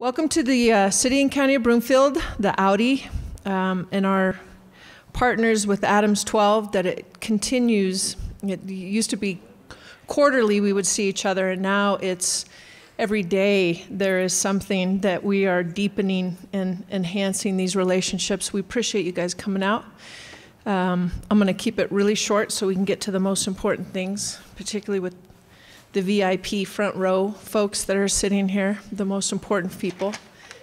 Welcome to the uh, City and County of Broomfield, the Audi, um, and our partners with Adams 12, that it continues. It used to be quarterly we would see each other, and now it's every day there is something that we are deepening and enhancing these relationships. We appreciate you guys coming out. Um, I'm going to keep it really short so we can get to the most important things, particularly with the VIP front row folks that are sitting here, the most important people,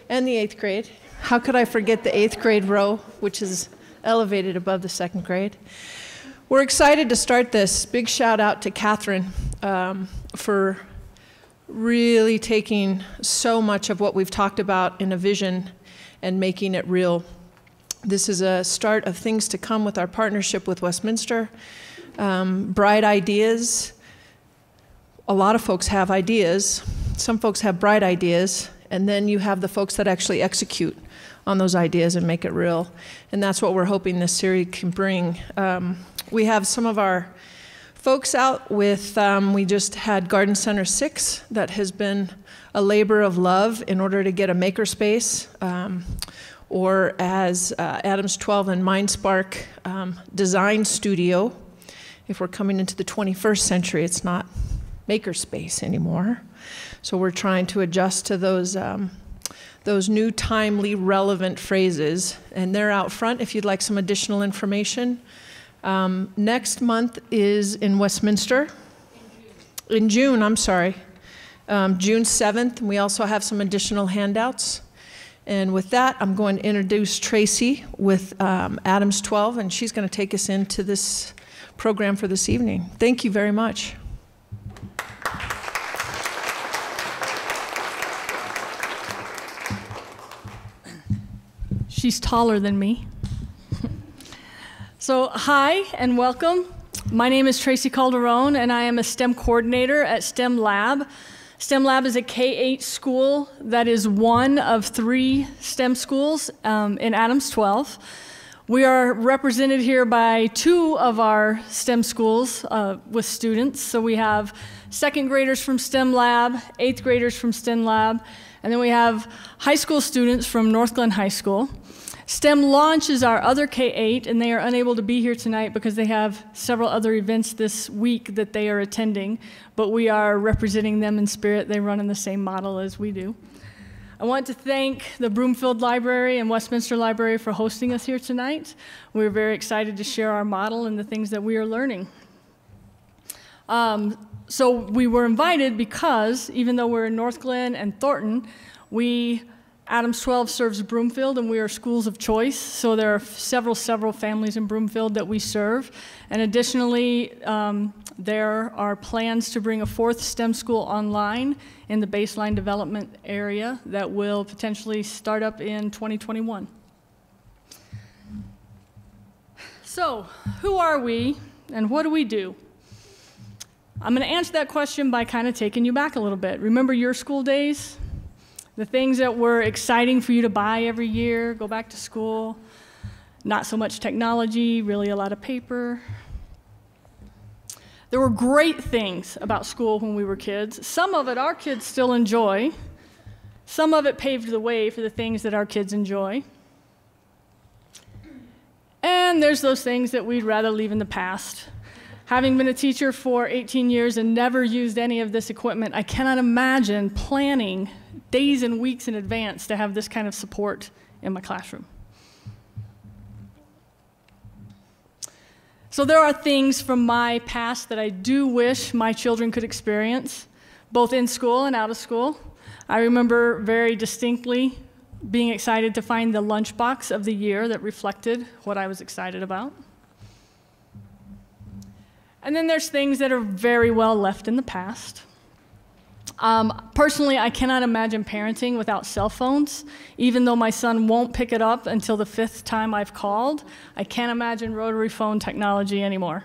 and the eighth grade. How could I forget the eighth grade row, which is elevated above the second grade? We're excited to start this. Big shout out to Catherine um, for really taking so much of what we've talked about in a vision and making it real. This is a start of things to come with our partnership with Westminster. Um, bright ideas a lot of folks have ideas. Some folks have bright ideas, and then you have the folks that actually execute on those ideas and make it real. And that's what we're hoping this series can bring. Um, we have some of our folks out with, um, we just had Garden Center 6 that has been a labor of love in order to get a makerspace. Um, or as uh, Adams 12 and MindSpark um, Design Studio. If we're coming into the 21st century, it's not makerspace anymore. So we're trying to adjust to those, um, those new timely relevant phrases. And they're out front if you'd like some additional information. Um, next month is in Westminster. In June, I'm sorry. Um, June 7th. We also have some additional handouts. And with that, I'm going to introduce Tracy with um, Adams 12, and she's going to take us into this program for this evening. Thank you very much. She's taller than me. so, hi and welcome. My name is Tracy Calderon, and I am a STEM coordinator at STEM Lab. STEM Lab is a K 8 school that is one of three STEM schools um, in Adams 12. We are represented here by two of our STEM schools uh, with students. So we have second graders from STEM Lab, eighth graders from STEM Lab, and then we have high school students from Northglenn High School. STEM launches our other K-8, and they are unable to be here tonight because they have several other events this week that they are attending, but we are representing them in spirit. They run in the same model as we do. I want to thank the Broomfield Library and Westminster Library for hosting us here tonight. We're very excited to share our model and the things that we are learning. Um, so we were invited because even though we're in Northglenn and Thornton, we Adams 12 serves Broomfield, and we are schools of choice. So there are several, several families in Broomfield that we serve. And additionally, um, there are plans to bring a fourth STEM school online in the baseline development area that will potentially start up in 2021. So, who are we, and what do we do? I'm going to answer that question by kind of taking you back a little bit. Remember your school days? The things that were exciting for you to buy every year, go back to school. Not so much technology, really a lot of paper. There were great things about school when we were kids. Some of it our kids still enjoy. Some of it paved the way for the things that our kids enjoy. And there's those things that we'd rather leave in the past. Having been a teacher for 18 years and never used any of this equipment, I cannot imagine planning days and weeks in advance to have this kind of support in my classroom. So there are things from my past that I do wish my children could experience, both in school and out of school. I remember very distinctly being excited to find the lunchbox of the year that reflected what I was excited about. And then there's things that are very well left in the past. Um, personally, I cannot imagine parenting without cell phones. Even though my son won't pick it up until the fifth time I've called, I can't imagine rotary phone technology anymore.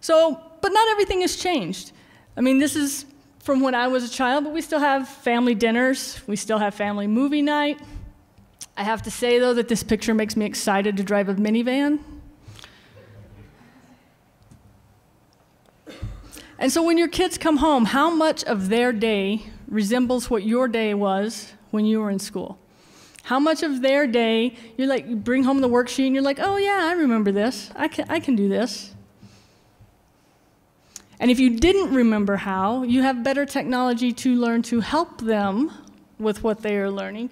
So, but not everything has changed. I mean, this is from when I was a child, but we still have family dinners, we still have family movie night. I have to say, though, that this picture makes me excited to drive a minivan And so when your kids come home, how much of their day resembles what your day was when you were in school? How much of their day you're like you bring home the worksheet and you're like, "Oh yeah, I remember this. I can I can do this." And if you didn't remember how, you have better technology to learn to help them with what they are learning.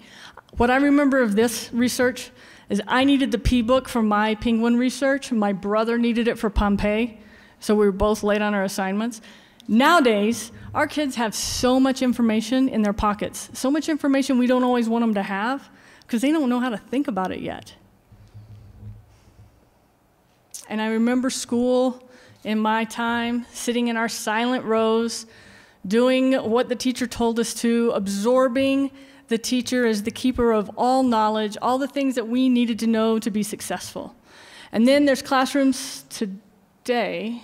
What I remember of this research is I needed the P book for my penguin research. My brother needed it for Pompeii, so we were both late on our assignments. Nowadays, our kids have so much information in their pockets, so much information we don't always want them to have because they don't know how to think about it yet. And I remember school in my time, sitting in our silent rows, doing what the teacher told us to, absorbing the teacher as the keeper of all knowledge, all the things that we needed to know to be successful. And then there's classrooms today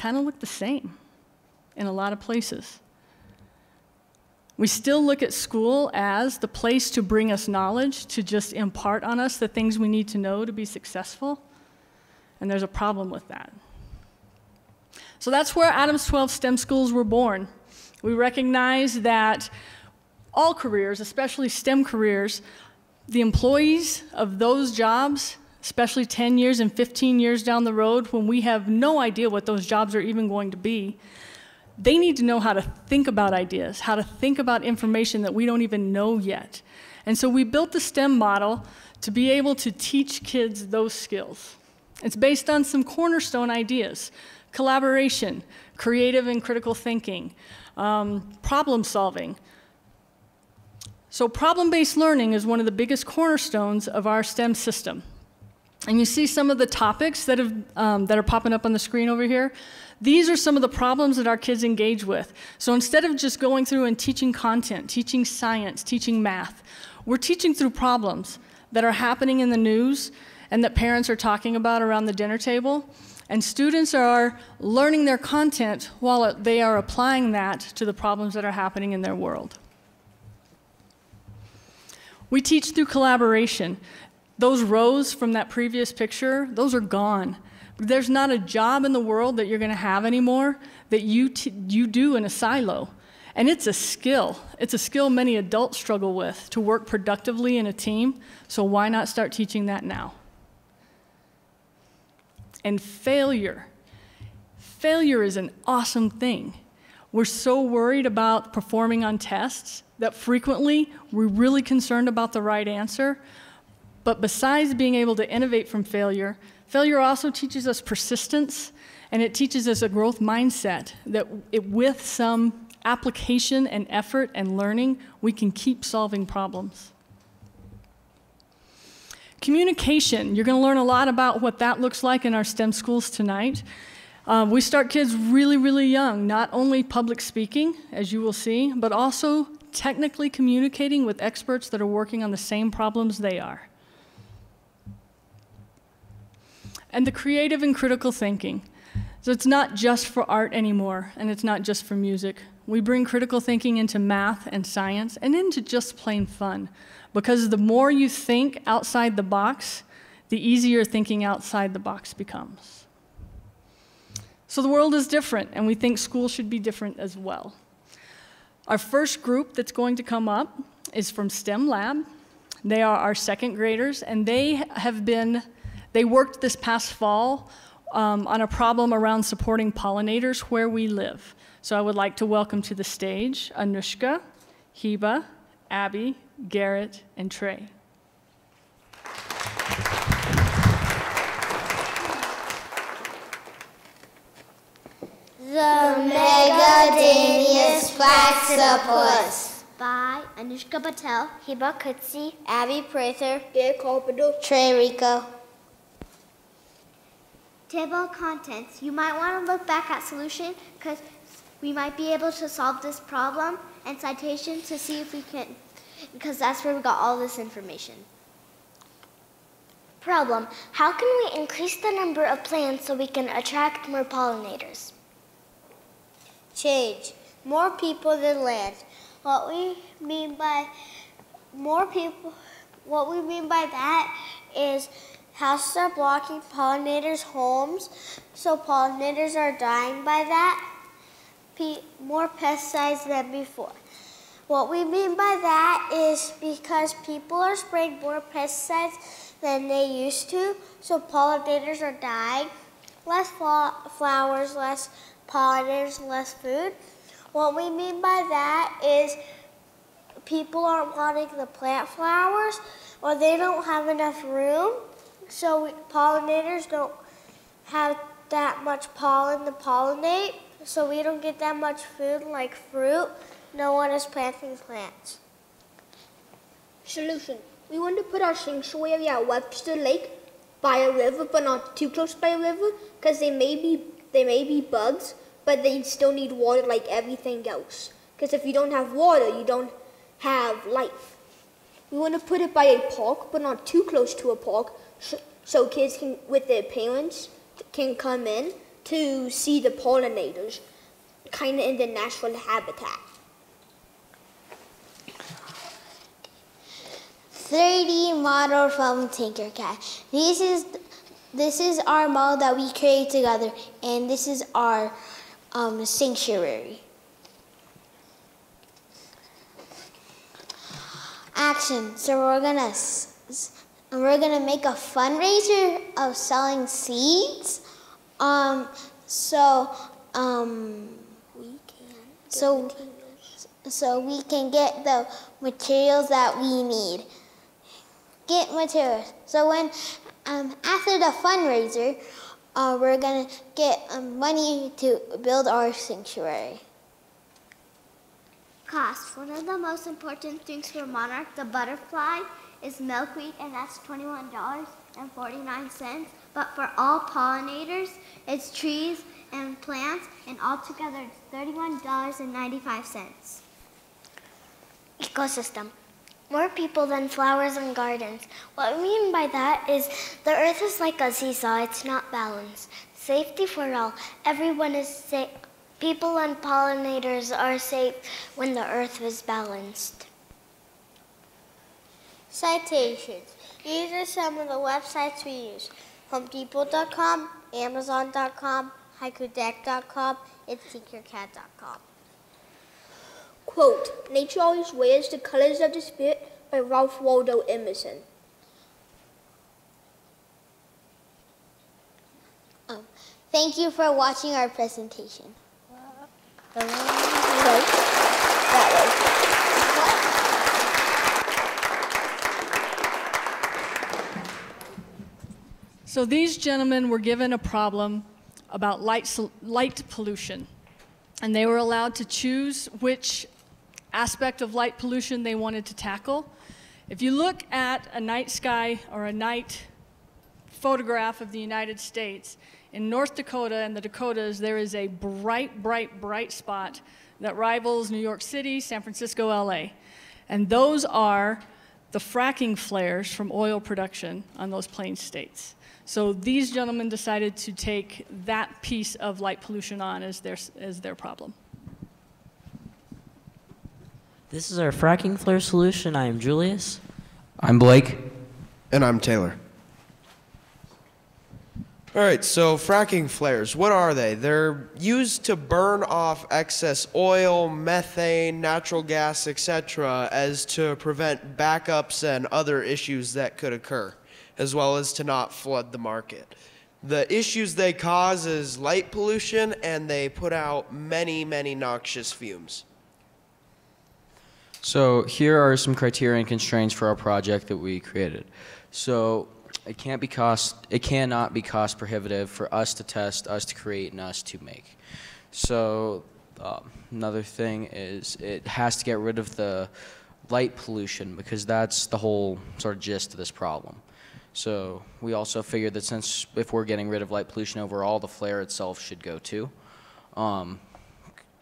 kind of look the same in a lot of places. We still look at school as the place to bring us knowledge, to just impart on us the things we need to know to be successful. And there's a problem with that. So that's where Adams 12 STEM schools were born. We recognize that all careers, especially STEM careers, the employees of those jobs, especially 10 years and 15 years down the road when we have no idea what those jobs are even going to be, they need to know how to think about ideas, how to think about information that we don't even know yet. And so we built the STEM model to be able to teach kids those skills. It's based on some cornerstone ideas collaboration, creative and critical thinking, um, problem solving. So, problem based learning is one of the biggest cornerstones of our STEM system. And you see some of the topics that, have, um, that are popping up on the screen over here. These are some of the problems that our kids engage with. So instead of just going through and teaching content, teaching science, teaching math, we're teaching through problems that are happening in the news and that parents are talking about around the dinner table. And students are learning their content while they are applying that to the problems that are happening in their world. We teach through collaboration. Those rows from that previous picture, those are gone. There's not a job in the world that you're going to have anymore that you, you do in a silo. And it's a skill. It's a skill many adults struggle with to work productively in a team. So why not start teaching that now? and failure. Failure is an awesome thing. We're so worried about performing on tests that frequently we're really concerned about the right answer. But besides being able to innovate from failure, failure also teaches us persistence and it teaches us a growth mindset that it, with some application and effort and learning, we can keep solving problems. Communication, you're going to learn a lot about what that looks like in our STEM schools tonight. Uh, we start kids really, really young, not only public speaking, as you will see, but also technically communicating with experts that are working on the same problems they are. And the creative and critical thinking. So it's not just for art anymore, and it's not just for music. We bring critical thinking into math and science and into just plain fun. Because the more you think outside the box, the easier thinking outside the box becomes. So the world is different, and we think school should be different as well. Our first group that's going to come up is from STEM Lab. They are our second graders, and they have been, they worked this past fall um, on a problem around supporting pollinators where we live. So I would like to welcome to the stage Anushka, Heba, Abby, Garrett, and Trey. The Megadanius Platypus by Anushka Patel, Hiba Kutsi, Abby Prather, Gabe Colpado, Trey Rico. Table of contents. You might want to look back at solution because we might be able to solve this problem and citation to see if we can because that's where we got all this information. Problem, how can we increase the number of plants so we can attract more pollinators? Change, more people than land. What we mean by more people, what we mean by that is houses are blocking pollinators' homes, so pollinators are dying by that. more pesticides than before. What we mean by that is because people are spraying more pesticides than they used to, so pollinators are dying. Less flowers, less pollinators, less food. What we mean by that is people aren't wanting to plant flowers or they don't have enough room, so pollinators don't have that much pollen to pollinate, so we don't get that much food like fruit. No one is planting plants. Solution. We want to put our sanctuary at Webster Lake by a river, but not too close by a river, because they may be they may be bugs, but they still need water like everything else. Because if you don't have water, you don't have life. We want to put it by a park, but not too close to a park, so, kids can, with their parents, can come in to see the pollinators, kind of in the natural habitat. 3D model from Tinkercad. This is this is our model that we created together, and this is our um, sanctuary. Action. So we're gonna s- we're gonna make a fundraiser of selling seeds. Um. So um. We can. So so we can get the materials that we need. Get materials. So when um, after the fundraiser, uh, we're gonna get um, money to build our sanctuary. Cost. One of the most important things for monarch, the butterfly, is milkweed, and that's $21.49. But for all pollinators, it's trees and plants, and altogether it's $31.95. Ecosystem. More people than flowers and gardens. What I mean by that is the earth is like a seesaw, it's not balanced. Safety for all. Everyone is safe. People and pollinators are safe when the earth is balanced. Citations. These are some of the websites we use. HomeDepot.com, Amazon.com, HaikuDeck.com, and Tinkercad.com. Quote, Nature always wears the colors of the spirit by Ralph Waldo Emerson. Um, thank you for watching our presentation. So these gentlemen were given a problem about light, light pollution, and they were allowed to choose which aspect of light pollution they wanted to tackle. If you look at a night sky or a night photograph of the United States, in North Dakota and the Dakotas, there is a bright, bright, bright spot that rivals New York City, San Francisco, LA. And those are the fracking flares from oil production on those plain states. So these gentlemen decided to take that piece of light pollution on as their, as their problem. This is our fracking flare solution. I am Julius. I'm Blake. And I'm Taylor. All right, so fracking flares, what are they? They're used to burn off excess oil, methane, natural gas, etc., as to prevent backups and other issues that could occur, as well as to not flood the market. The issues they cause is light pollution, and they put out many, many noxious fumes. So here are some criteria and constraints for our project that we created. So it can't be cost, it cannot be cost prohibitive for us to test, us to create, and us to make. So um, another thing is it has to get rid of the light pollution because that's the whole sort of gist of this problem. So we also figured that since if we're getting rid of light pollution overall, the flare itself should go too. Um,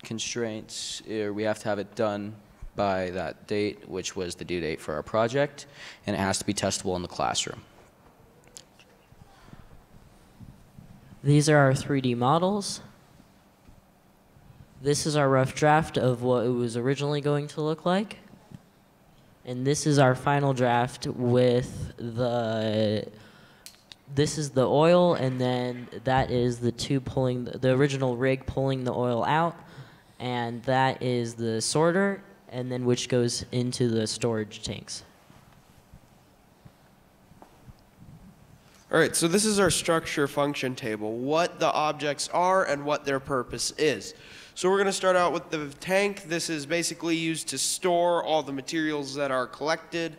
constraints, uh, we have to have it done by that date, which was the due date for our project, and it has to be testable in the classroom. These are our 3D models. This is our rough draft of what it was originally going to look like. And this is our final draft with the this is the oil and then that is the two pulling the, original rig pulling the oil out and that is the sorter, and then which goes into the storage tanks. All right, so this is our structure function table, what the objects are and what their purpose is. So we're going to start out with the tank. This is basically used to store all the materials that are collected.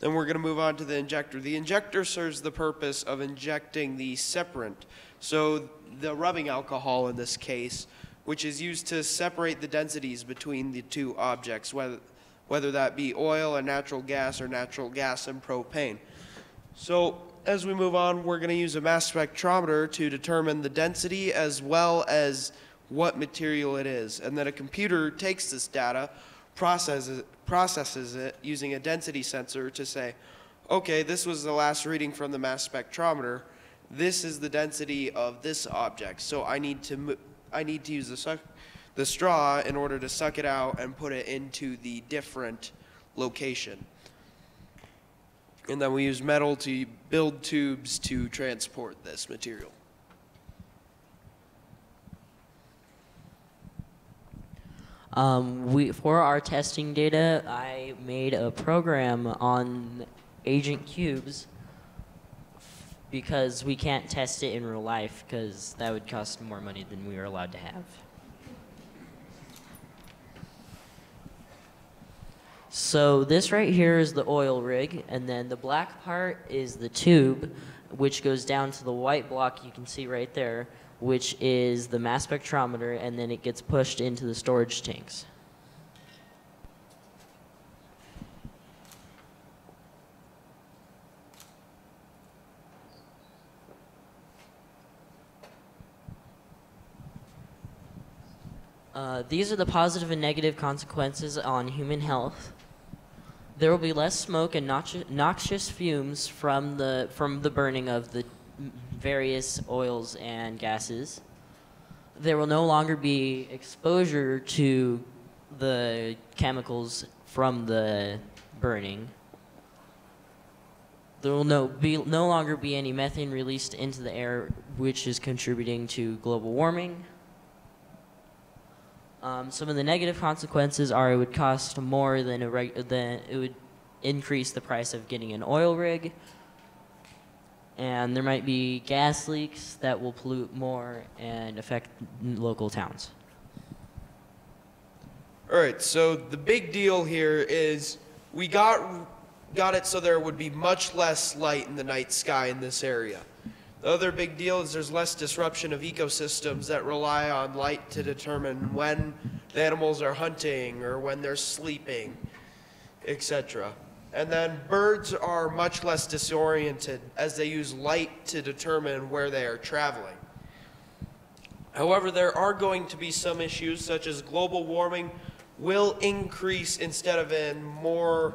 Then we're going to move on to the injector. The injector serves the purpose of injecting the separant, so the rubbing alcohol in this case, which is used to separate the densities between the two objects, whether, whether that be oil and natural gas or natural gas and propane. So as we move on, we're going to use a mass spectrometer to determine the density as well as what material it is. And then a computer takes this data, processes, processes it using a density sensor to say, okay, this was the last reading from the mass spectrometer. This is the density of this object. So I need to, I need to use the, suck, the straw in order to suck it out and put it into the different location. And then we use metal to build tubes to transport this material. Um, we for our testing data, I made a program on AgentCubes because we can't test it in real life because that would cost more money than we are allowed to have. So this right here is the oil rig, and then the black part is the tube, which goes down to the white block you can see right there, which is the mass spectrometer, and then it gets pushed into the storage tanks. Uh, these are the positive and negative consequences on human health. There will be less smoke and noxious fumes from the from the burning of the various oils and gases. There will no longer be exposure to the chemicals from the burning. There will no, be, no longer be any methane released into the air, which is contributing to global warming. Um, some of the negative consequences are it would cost more than a reg- than it would increase the price of getting an oil rig, and there might be gas leaks that will pollute more and affect local towns. All right, so the big deal here is we got got it so there would be much less light in the night sky in this area. The other big deal is there's less disruption of ecosystems that rely on light to determine when the animals are hunting or when they're sleeping, etc. And then birds are much less disoriented as they use light to determine where they are traveling. However, there are going to be some issues such as global warming will increase instead of in more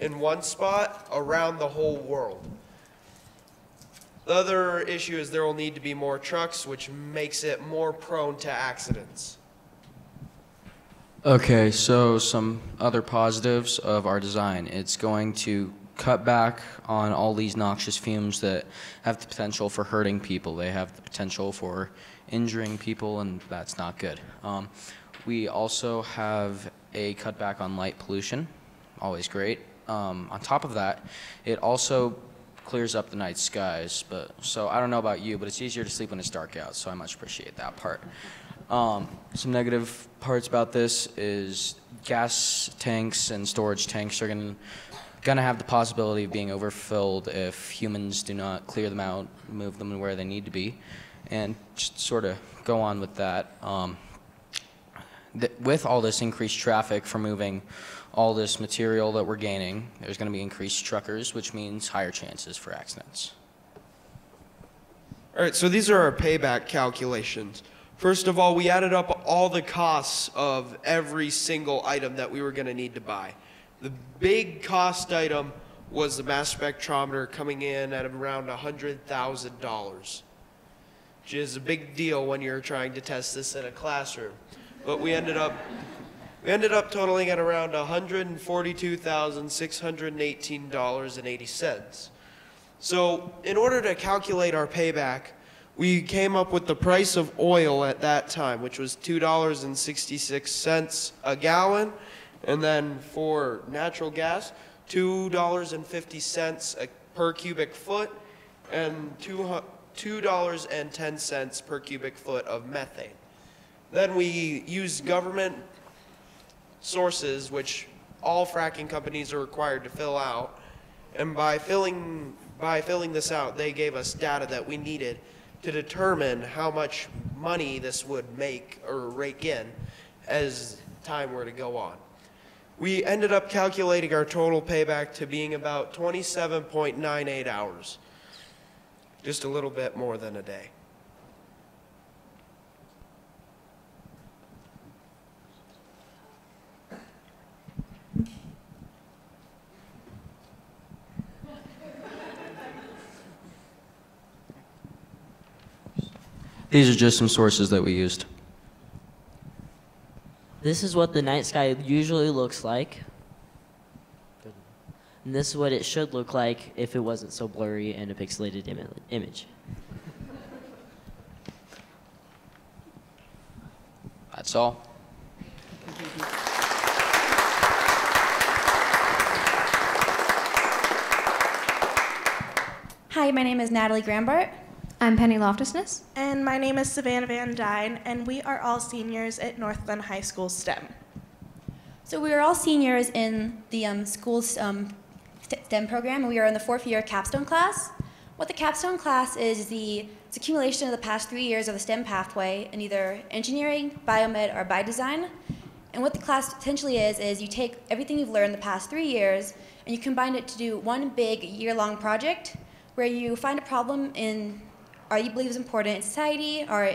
in one spot around the whole world. The other issue is there will need to be more trucks, which makes it more prone to accidents. Okay, so some other positives of our design. It's going to cut back on all these noxious fumes that have the potential for hurting people. They have the potential for injuring people, and that's not good. Um, we also have a cutback on light pollution, always great. Um, on top of that, it also clears up the night skies. But so I don't know about you, but it's easier to sleep when it's dark out. So I much appreciate that part. Um, some negative parts about this is gas tanks and storage tanks are going to have the possibility of being overfilled if humans do not clear them out, move them where they need to be, and just sort of go on with that. Um, th- with all this increased traffic for moving all this material that we're gaining, there's going to be increased truckers, which means higher chances for accidents. All right, so these are our payback calculations. First of all, we added up all the costs of every single item that we were going to need to buy. The big cost item was the mass spectrometer coming in at around $100,000, which is a big deal when you're trying to test this in a classroom. But we ended up we ended up totaling at around $142,618.80. So, in order to calculate our payback, We came up with the price of oil at that time, which was $2.66 a gallon. And then for natural gas, $2.50 per cubic foot and two two dollars and ten per cubic foot of methane. Then we used government sources, which all fracking companies are required to fill out. And by filling, by filling this out, they gave us data that we needed to determine how much money this would make or rake in as time were to go on. We ended up calculating our total payback to being about 27.98 hours, just a little bit more than a day. These are just some sources that we used. This is what the night sky usually looks like. And this is what it should look like if it wasn't so blurry and a pixelated imi- image. That's all. Hi, my name is Natalie Grambart. I'm Penny Loftusness. And my name is Savannah Van Dyne, and we are all seniors at Northland High School STEM. So we are all seniors in the um, school's um, STEM program, and we are in the fourth year capstone class. What the capstone class is, is the it's accumulation of the past three years of the STEM pathway in either engineering, biomed, or biodesign. And what the class essentially is, is you take everything you've learned the past three years and you combine it to do one big year-long project where you find a problem in, or you believe is important in society or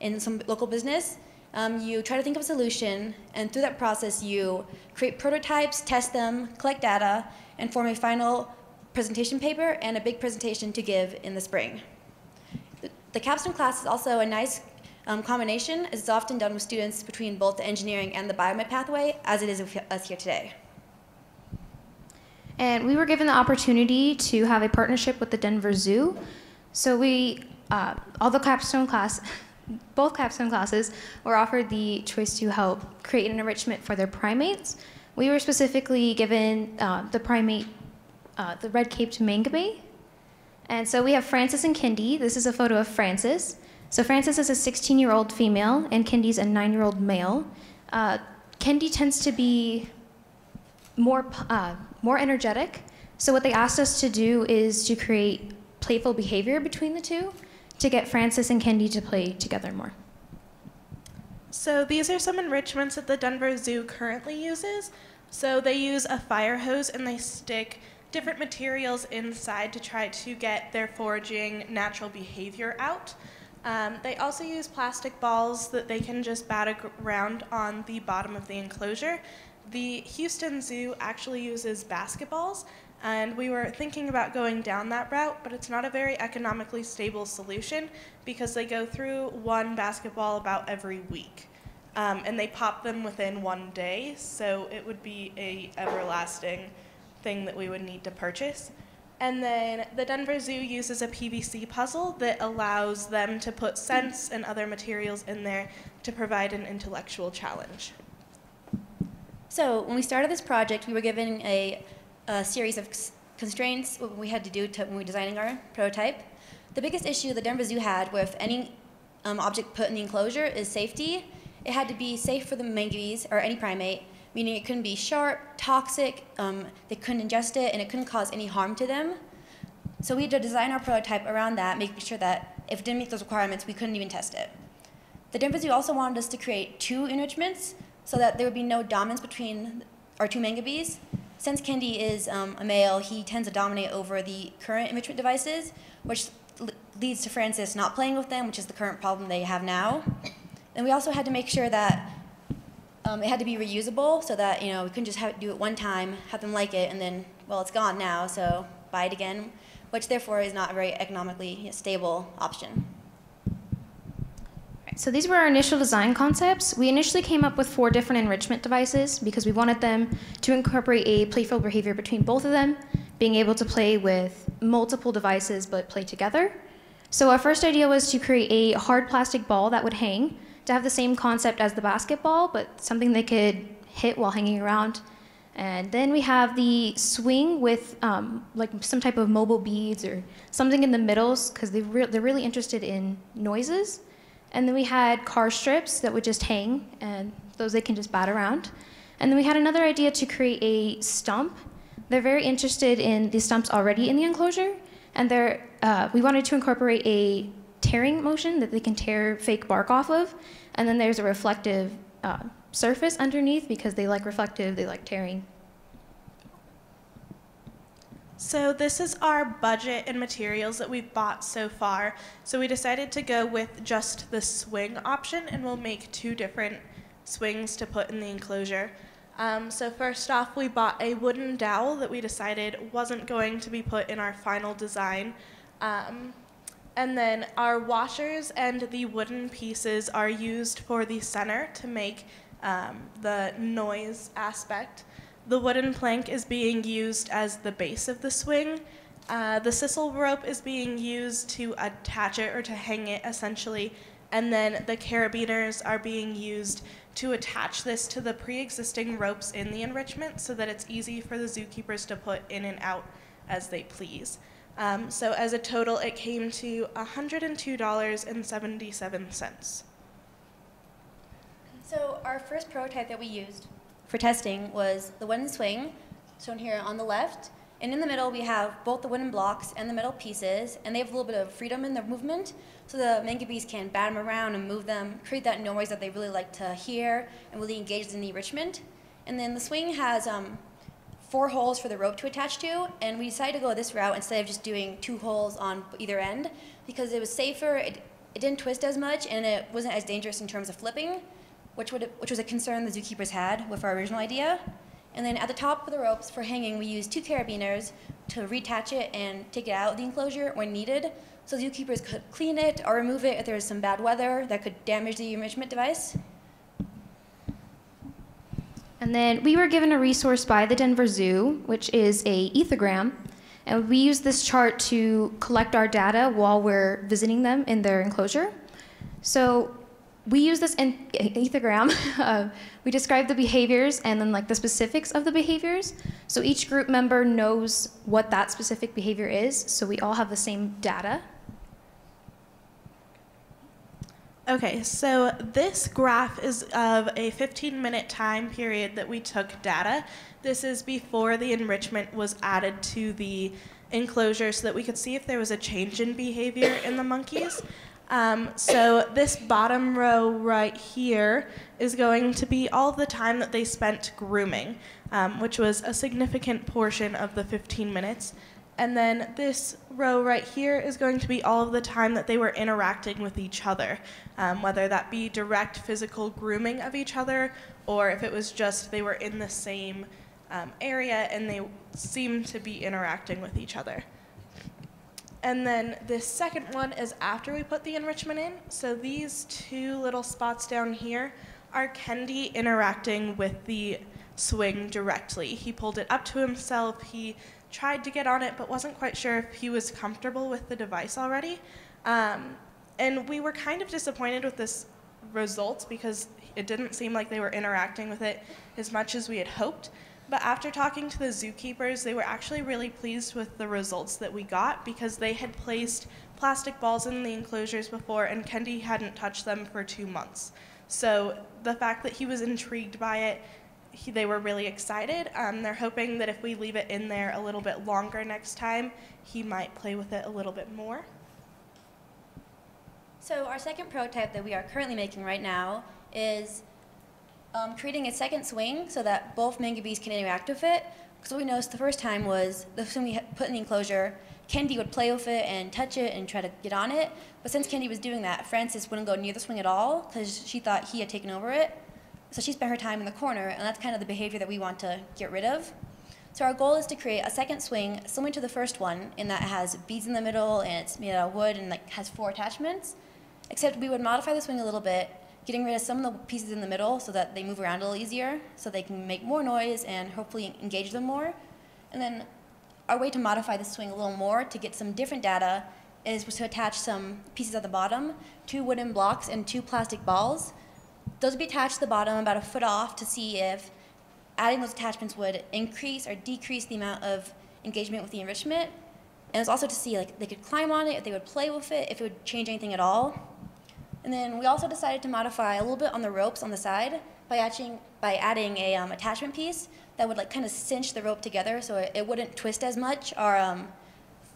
in some local business. Um, you try to think of a solution, and through that process, you create prototypes, test them, collect data, and form a final presentation paper and a big presentation to give in the spring. The, the capstone class is also a nice um, combination, as it's often done with students between both the engineering and the biomed pathway, as it is with us here today. And we were given the opportunity to have a partnership with the Denver Zoo. So we, uh, all the capstone class, both capstone classes were offered the choice to help create an enrichment for their primates. We were specifically given uh, the primate, uh, the red-caped mangabey. And so we have Francis and Kendi. This is a photo of Francis. So Francis is a 16-year-old female, and Kendi's a nine-year-old male. Uh, Kendi tends to be more, uh, more energetic. So what they asked us to do is to create playful behavior between the two to get Francis and Kendi to play together more. So these are some enrichments that the Denver Zoo currently uses. So they use a fire hose and they stick different materials inside to try to get their foraging natural behavior out. Um, they also use plastic balls that they can just bat around on the bottom of the enclosure. The Houston Zoo actually uses basketballs, and we were thinking about going down that route, but it's not a very economically stable solution because they go through one basketball about every week. Um, and they pop them within one day, so it would be a everlasting thing that we would need to purchase. And then the Denver Zoo uses a PVC puzzle that allows them to put scents and other materials in there to provide an intellectual challenge. So when we started this project, we were given a, a series of constraints we had to do to, when we were designing our prototype. The biggest issue the Denver Zoo had with any um, object put in the enclosure is safety. It had to be safe for the mangabeys or any primate, meaning it couldn't be sharp, toxic, um, they couldn't ingest it, and it couldn't cause any harm to them. So we had to design our prototype around that, making sure that if it didn't meet those requirements, we couldn't even test it. The Denver Zoo also wanted us to create two enrichments so that there would be no dominance between our two mangabeys. Since Kendi is um, a male, he tends to dominate over the current enrichment devices, which leads to Francis not playing with them, which is the current problem they have now. And we also had to make sure that um, it had to be reusable so that you know we couldn't just have do it one time, have them like it, and then well it's gone now, so buy it again, which therefore is not a very economically stable option. So these were our initial design concepts. We initially came up with four different enrichment devices because we wanted them to incorporate a playful behavior between both of them, being able to play with multiple devices but play together. So our first idea was to create a hard plastic ball that would hang to have the same concept as the basketball, but something they could hit while hanging around. And then we have the swing with um, like some type of mobile beads or something in the middles because they re- they're really interested in noises. And then we had car strips that would just hang and those they can just bat around. And then we had another idea to create a stump. They're very interested in the stumps already in the enclosure, and they're, uh, we wanted to incorporate a tearing motion that they can tear fake bark off of. And then there's a reflective uh, surface underneath because they like reflective, they like tearing. So this is our budget and materials that we've bought so far. So we decided to go with just the swing option and we'll make two different swings to put in the enclosure. Um, so first off, we bought a wooden dowel that we decided wasn't going to be put in our final design. Um, and then our washers and the wooden pieces are used for the center to make um, the noise aspect. The wooden plank is being used as the base of the swing. Uh, the sisal rope is being used to attach it or to hang it essentially. And then the carabiners are being used to attach this to the pre-existing ropes in the enrichment so that it's easy for the zookeepers to put in and out as they please. Um, so as a total, it came to $102.77. So our first prototype that we used for testing was the wooden swing, shown here on the left. And in the middle, we have both the wooden blocks and the metal pieces, and they have a little bit of freedom in their movement, so the mangabeys can bat them around and move them, create that noise that they really like to hear, and really engage in the enrichment. And then the swing has um, four holes for the rope to attach to, and we decided to go this route instead of just doing two holes on either end, because it was safer, it, it didn't twist as much, and it wasn't as dangerous in terms of flipping which, would, which was a concern the zookeepers had with our original idea. And then at the top of the ropes for hanging, we used two carabiners to reattach it and take it out of the enclosure when needed, so zookeepers could clean it or remove it if there was some bad weather that could damage the enrichment device. And then we were given a resource by the Denver Zoo, which is a ethogram, and we use this chart to collect our data while we're visiting them in their enclosure. So we use this in ethogram. Uh, we describe the behaviors and then like the specifics of the behaviors. So each group member knows what that specific behavior is. So we all have the same data. Okay, so this graph is of a 15 minute time period that we took data. This is before the enrichment was added to the enclosure so that we could see if there was a change in behavior in the monkeys. Um, so this bottom row right here is going to be all the time that they spent grooming, um, which was a significant portion of the 15 minutes. And then this row right here is going to be all of the time that they were interacting with each other, um, whether that be direct physical grooming of each other or if it was just they were in the same um, area and they seemed to be interacting with each other. And then this second one is after we put the enrichment in. So these two little spots down here are Kendi interacting with the swing directly. He pulled it up to himself. He tried to get on it, but wasn't quite sure if he was comfortable with the device already. Um, and we were kind of disappointed with this result because it didn't seem like they were interacting with it as much as we had hoped. But after talking to the zookeepers, they were actually really pleased with the results that we got because they had placed plastic balls in the enclosures before and Kendi hadn't touched them for two months. So the fact that he was intrigued by it, he, they were really excited. Um, they're hoping that if we leave it in there a little bit longer next time, he might play with it a little bit more. So our second prototype that we are currently making right now is um, creating a second swing so that both mangabeys can interact with it. Because what we noticed the first time was the swing we put in the enclosure, Kendi would play with it and touch it and try to get on it. But since Kendi was doing that, Frances wouldn't go near the swing at all because she thought he had taken over it. So she spent her time in the corner, and that's kind of the behavior that we want to get rid of. So our goal is to create a second swing similar to the first one in that it has beads in the middle and it's made out of wood and like has four attachments. Except we would modify the swing a little bit getting rid of some of the pieces in the middle so that they move around a little easier, so they can make more noise and hopefully engage them more. And then our way to modify the swing a little more to get some different data is to attach some pieces at the bottom, two wooden blocks and two plastic balls. Those would be attached to the bottom about a foot off to see if adding those attachments would increase or decrease the amount of engagement with the enrichment. And it was also to see like they could climb on it, if they would play with it, if it would change anything at all. And then we also decided to modify a little bit on the ropes on the side by by adding a um, attachment piece that would like kind of cinch the rope together so it, it wouldn't twist as much or um,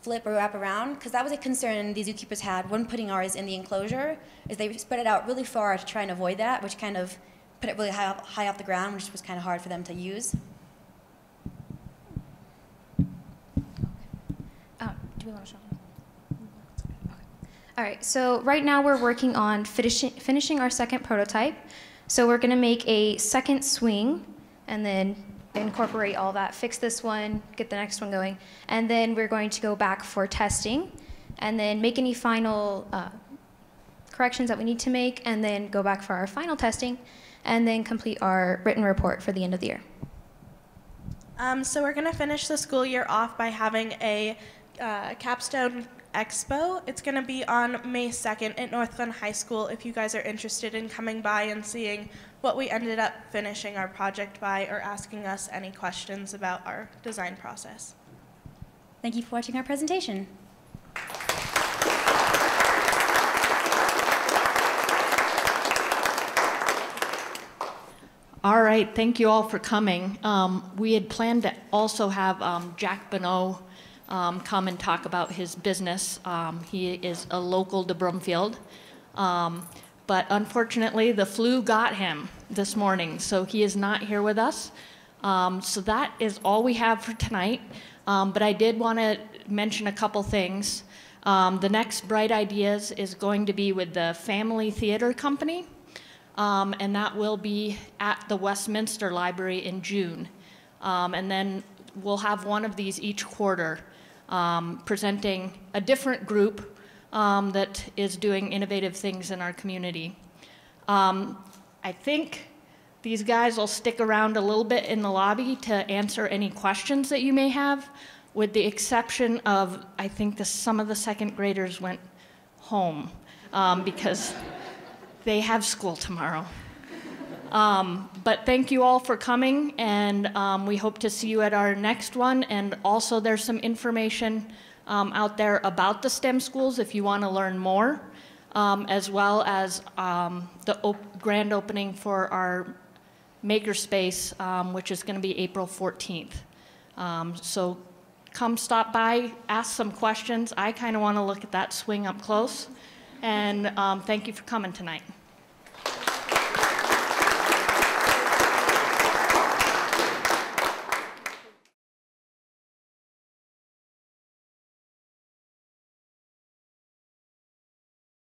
flip or wrap around because that was a concern the zookeepers had when putting ours in the enclosure is they spread it out really far to try and avoid that which kind of put it really high, up, high off the ground which was kind of hard for them to use. Oh, do we want to show them? All right, so right now we're working on finishing, finishing our second prototype. So we're going to make a second swing and then incorporate all that, fix this one, get the next one going. And then we're going to go back for testing and then make any final uh, corrections that we need to make and then go back for our final testing and then complete our written report for the end of the year. Um, so we're going to finish the school year off by having a uh, capstone expo. It's going to be on May 2nd at Northglenn High School if you guys are interested in coming by and seeing what we ended up finishing our project by or asking us any questions about our design process. Thank you for watching our presentation. All right, thank you all for coming. Um, we had planned to also have um, Jack Bonneau um, come and talk about his business. Um, he is a local to Broomfield. Um, but unfortunately, the flu got him this morning, so he is not here with us. Um, so that is all we have for tonight. but I did want to mention a couple things. the next Bright Ideas is going to be with the Family Theater Company um, and that will be at the Westminster Library in June. Um, and then we'll have one of these each quarter um, presenting a different group um, that is doing innovative things in our community. Um, I think these guys will stick around a little bit in the lobby to answer any questions that you may have, with the exception of, I think the, some of the second graders went home um, because they have school tomorrow. Um, but thank you all for coming, and um, we hope to see you at our next one. And also, there's some information um, out there about the STEM schools if you want to learn more, um, as well as um, the op grand opening for our makerspace, um, which is going to be April 14th. so come stop by, ask some questions. I kind of want to look at that swing up close. And thank you for coming tonight.